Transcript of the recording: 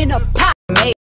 in a pot.